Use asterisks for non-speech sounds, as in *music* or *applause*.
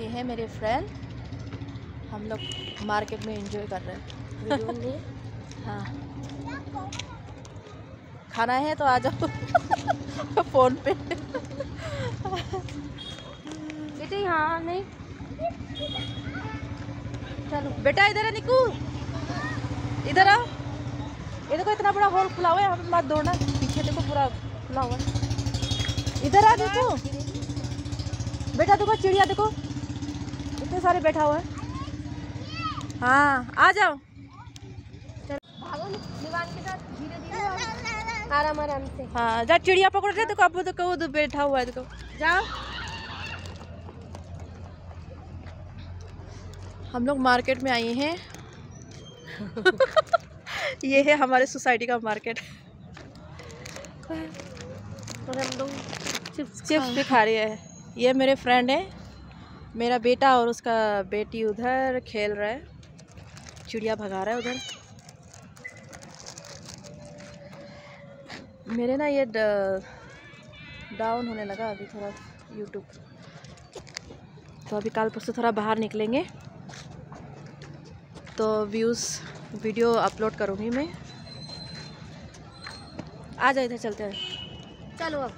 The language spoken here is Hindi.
ये है मेरे फ्रेंड हम लोग मार्केट में एंजॉय कर रहे हैं। *laughs* हाँ। खाना है तो आ जाओ। *laughs* फ़ोन पे। बेटे हाँ नहीं। चलो। बेटा इधर है निकू। इधर आओ। ये देखो इतना बड़ा हॉल खुला हुआ है। यहाँ पे मत दौड़ना। पीछे देखो पूरा खुला हुआ है। इधर आ देखो बेटा देखो चिड़िया देखो। इतने सारे बैठा हुआ है। हाँ आ जाओ। आराम आराम से हाँ जा चिड़िया पकड़ रहे देखो अब देखो उधर बैठा हुआ है देखो। जाओ। हम लोग मार्केट में आए हैं। *laughs* ये है हमारे सोसाइटी का मार्केट। और हम लोग चिप्स चिप्स भी खा रही है। ये मेरे फ्रेंड है। मेरा बेटा और उसका बेटी उधर खेल रहा है। चिड़िया भगा रहा है उधर। मेरे ना ये डाउन होने लगा अभी थोड़ा यूट्यूब तो अभी कल परसों थोड़ा बाहर निकलेंगे। तो व्यूज़ वीडियो अपलोड करूँगी मैं। आ जाओ, इधर चलते हैं। चलो अब।